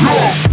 Go.